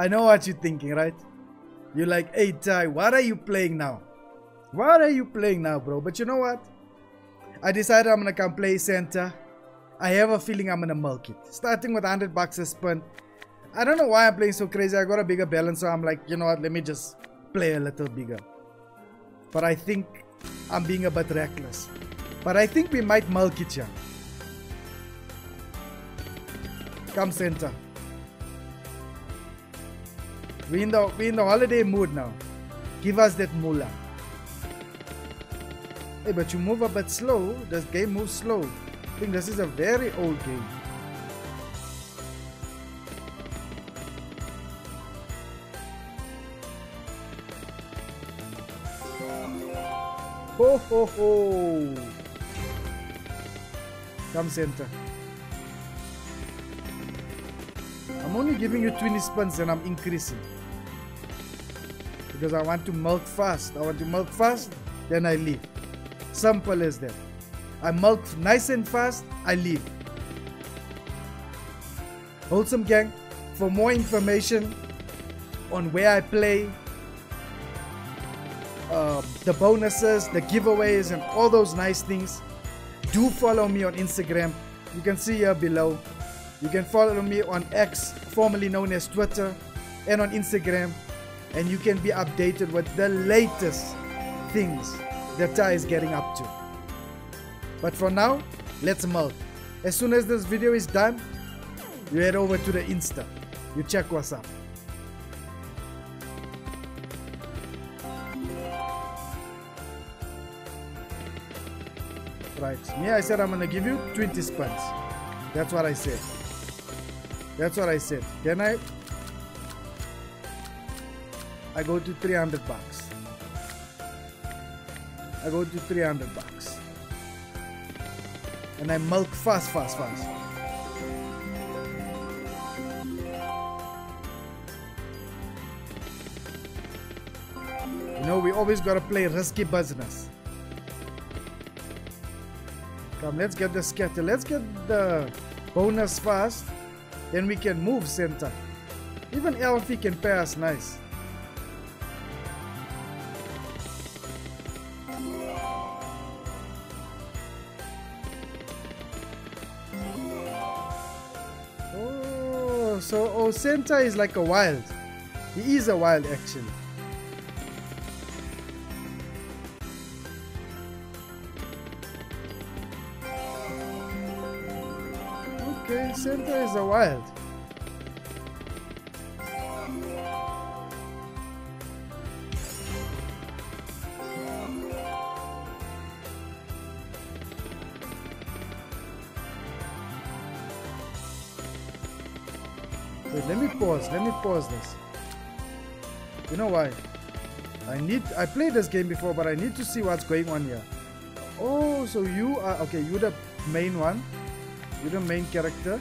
I know what you're thinking, right? You're like, hey Ty, what are you playing now? What are you playing now, bro? But you know what? I decided I'm gonna come play Santa. I have a feeling I'm gonna milk it. Starting with 100 bucks a spin. I don't know why I'm playing so crazy. I got a bigger balance, so I'm like, you know what? Let me just play a little bigger. But I think I'm being a bit reckless. But I think we might milk it here. Come Santa. We in the we in the holiday mood now. Give us that moolah. Hey, but you move a bit slow. This game moves slow. I think this is a very old game. Ho ho ho! Come Santa. I'm only giving you 20 spins and I'm increasing. Because I want to milk fast. I want to milk fast, then I leave. Simple as that. I milk nice and fast, I leave. Wholesome Gang, for more information on where I play, uh, the bonuses, the giveaways, and all those nice things, do follow me on Instagram. You can see here below. You can follow me on X, formerly known as Twitter, and on Instagram. And you can be updated with the latest things that Ty is getting up to. But for now, let's melt. As soon as this video is done, you head over to the Insta. You check what's up. Right. Me, I said I'm gonna give you 20 spins. That's what I said. That's what I said. Can I? I go to 300 bucks. I go to 300 bucks. And I milk fast, fast, fast. You know, we always gotta play risky business. Come, let's get the scatter. Let's get the bonus fast. Then we can move Santa. Even Elfie can pass nice. So Santa is like a wild. He is a wild action. Okay, Santa is a wild. Wait, let me pause. Let me pause this. You know why? I need. I played this game before, but I need to see what's going on here. Oh, so you are okay. You're the main one. You're the main character.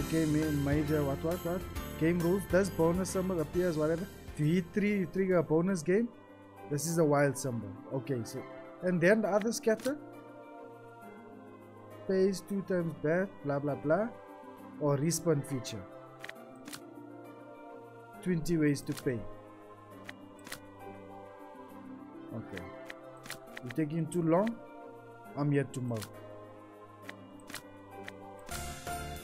Okay, major. What? What? What? Game rules. Does bonus symbol appears whatever? If you hit three, you trigger a bonus game. This is a wild symbol. Okay, so and then the other scatter. Pays two times bat. Blah blah blah. Or respawn feature. 20 ways to pay. Okay. You're taking too long. I'm yet to milk.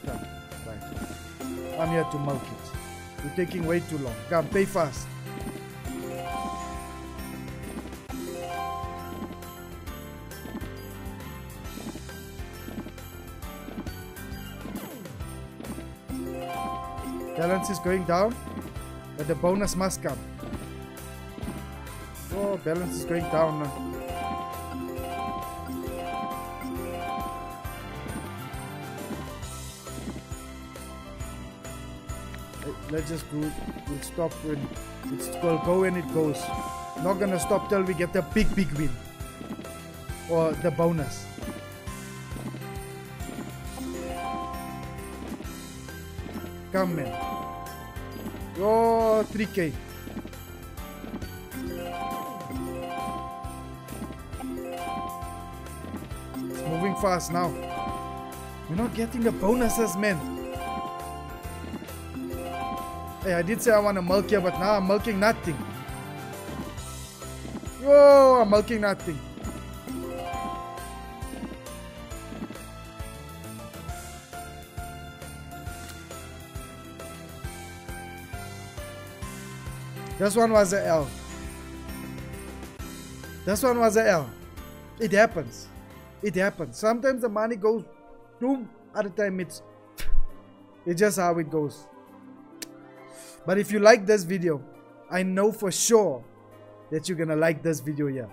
Come, right. I'm here to milk it. You're taking way too long. Come, pay fast. Balance is going down, but the bonus must come. Oh, balance is going down now. Let's just do We'll stop when it's will go when it goes. Not gonna stop till we get the big big win. Or the bonus. Come man. Oh, 3k. It's moving fast now. We're not getting the bonuses, man. Hey, I did say I want to milk here, but now I'm milking nothing. Whoa, I'm milking nothing. This one was a L. This one was a L. It happens. It happens. Sometimes the money goes boom, other time it's it's just how it goes. But if you like this video, I know for sure that you're gonna like this video here.